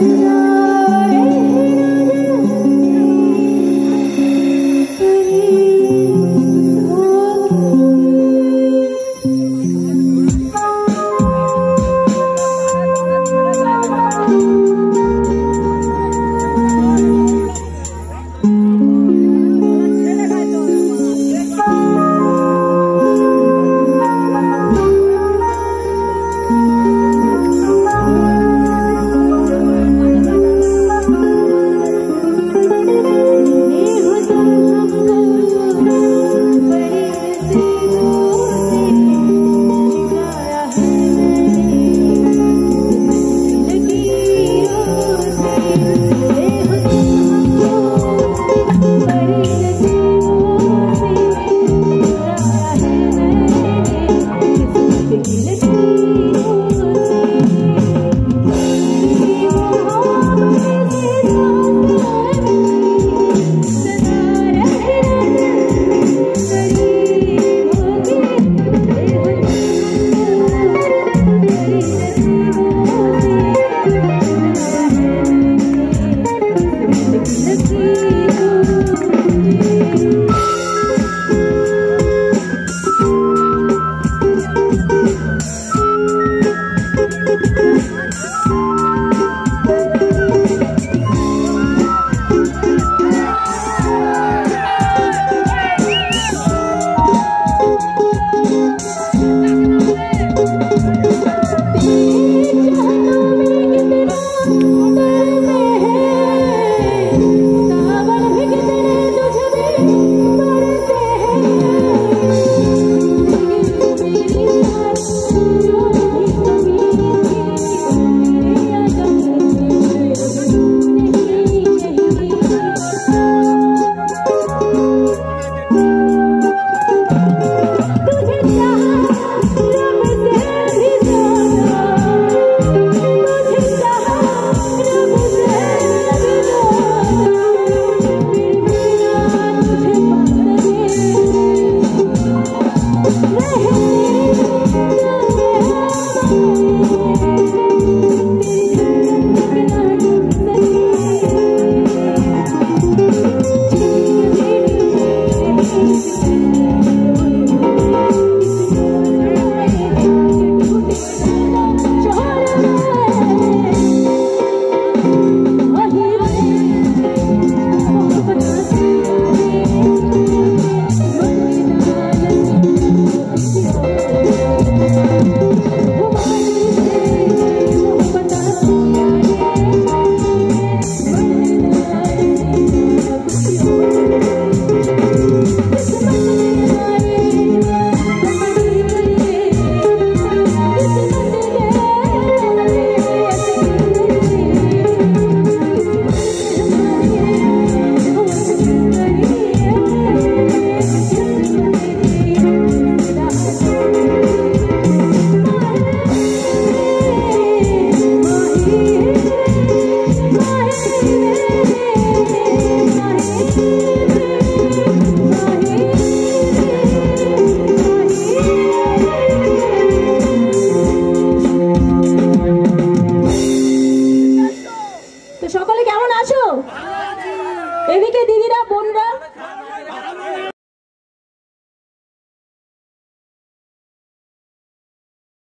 Yeah. Woohoo! এদিকে দিদিরা বোনরা।